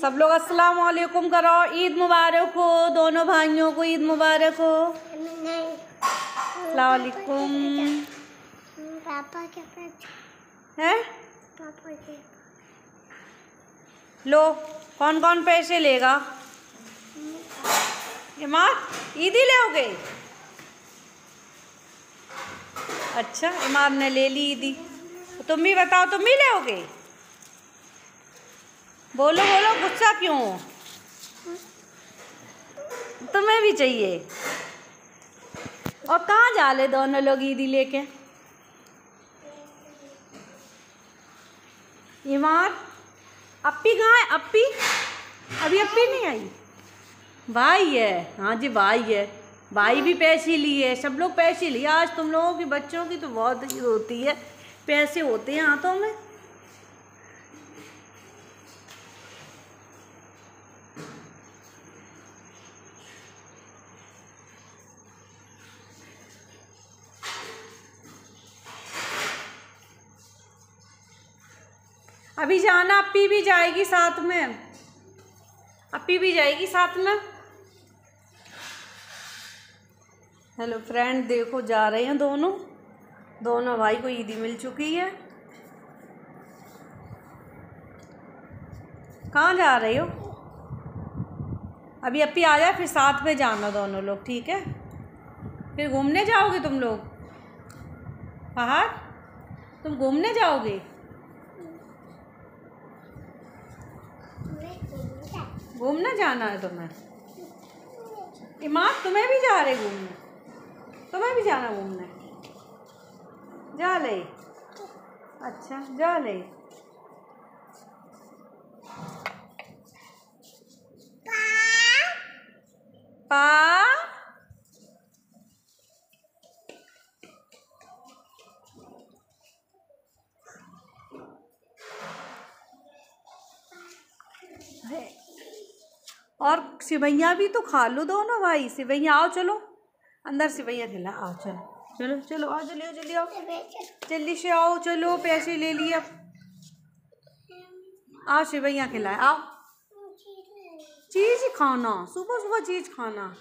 सब लोग अस्सलाम वालेकुम करो। ईद मुबारक हो दोनों भाइयों को ईद मुबारक हो। अस्सलाम वालेकुम पापा के पास है? पापा के लो कौन कौन पैसे लेगा? इमाद ईद ही लोगे? अच्छा इमाद ने ले ली ईदी तुम भी बताओ तुम भी लोगे? बोलो बोलो, गुस्सा क्यों? तुम्हें भी चाहिए। और कहाँ जा ले दोनों लोग ईदी लेके? इमाद अपी कहाँ है? अपी अभी अपी नहीं आई? भाई है। हाँ जी, भाई है। भाई भी पैसे लिए सब लोग पैसे लिए। आज तुम लोगों की, बच्चों की तो बहुत होती है। पैसे होते हैं हाथों में। अभी जाना अपी भी जाएगी साथ में। अपी भी जाएगी साथ में? हेलो फ्रेंड, देखो जा रहे हैं दोनों। दोनों भाई को ईदी मिल चुकी है। कहाँ जा रहे हो? अभी अपी आ जाए, फिर साथ में जाना दोनों लोग, ठीक है? फिर घूमने जाओगे तुम लोग? पहाड़? तुम घूमने जाओगे? घूमने जाना है तुम्हें। इमाम, तुम्हें भी जा रहे घूमने? तुम्हें भी जाना घूमने? जा ले। अच्छा जा ले। पा? और सिवैया भी तो खा लो दोनों भाई। सिवैया, आओ चलो। अंदर सिवैया खिला आओ चलो। चलो चलो, आओ, जल्दी आओ जल्दी आओ। जल्दी से आओ, चलो, पैसे ले लिए। अब आओ सिवैया खिलाए आओ। चीज़ खाना सुबह सुबह चीज़ खाना।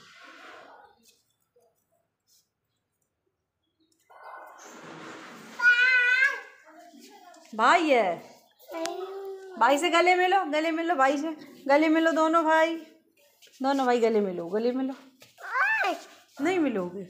भाई है। भाई से गले मिलो गले मिलो, भाई से। गले मिलो दोनों भाई। दोनों भाई गले मिलो गले मिलो। नहीं मिलोगे?